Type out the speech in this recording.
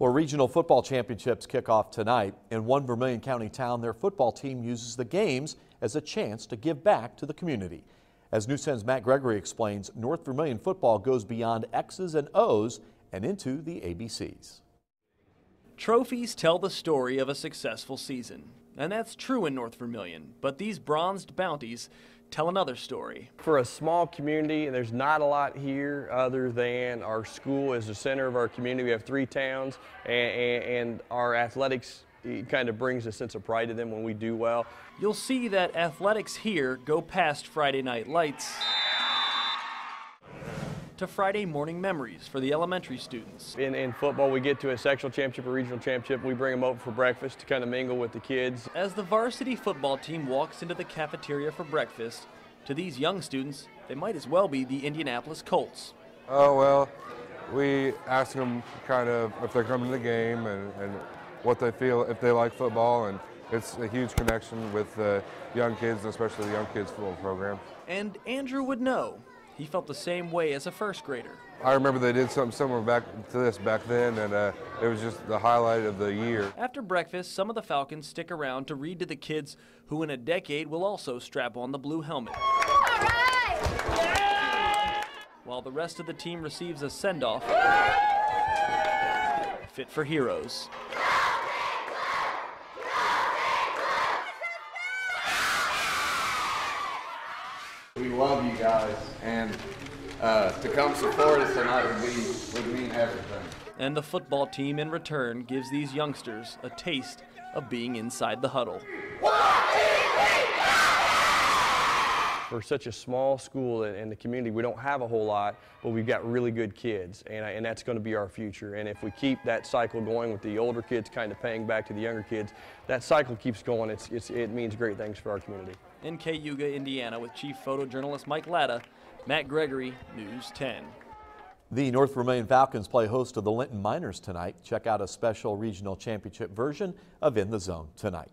Well, regional football championships kick off tonight. In one Vermillion County town, their football team uses the games as a chance to give back to the community. As News 10's Matt Gregory explains, North Vermillion football goes beyond X's and O's and into the ABCs. Trophies tell the story of a successful season. And that's true in North Vermillion, but these bronzed bounties tell another story. For a small community, there's not a lot here other than our school is the center of our community. We have three towns, and, and, and our athletics kind of brings a sense of pride to them when we do well. You'll see that athletics here go past Friday night lights to Friday morning memories for the elementary students. In, in football, we get to a sectional championship or regional championship. We bring them over for breakfast to kind of mingle with the kids. As the varsity football team walks into the cafeteria for breakfast, to these young students, they might as well be the Indianapolis Colts. Oh, well, we ask them kind of if they're coming to the game and, and what they feel, if they like football, and it's a huge connection with the young kids, especially the young kids football program. And Andrew would know he felt the same way as a first grader. I remember they did something similar back to this back then, and uh, it was just the highlight of the year. After breakfast, some of the Falcons stick around to read to the kids who in a decade will also strap on the blue helmet. All right! Yeah! While the rest of the team receives a send-off fit for heroes. And uh, to come support us tonight would, be, would mean everything. And the football team in return gives these youngsters a taste of being inside the huddle. For such a small school in the community, we don't have a whole lot, but we've got really good kids, and, and that's going to be our future. And if we keep that cycle going with the older kids kind of paying back to the younger kids, that cycle keeps going. It's, it's, it means great things for our community. In Cayuga, Indiana, with Chief Photojournalist Mike Latta, Matt Gregory, News 10. The North Vermillion Falcons play host to the Linton Miners tonight. Check out a special regional championship version of In the Zone tonight.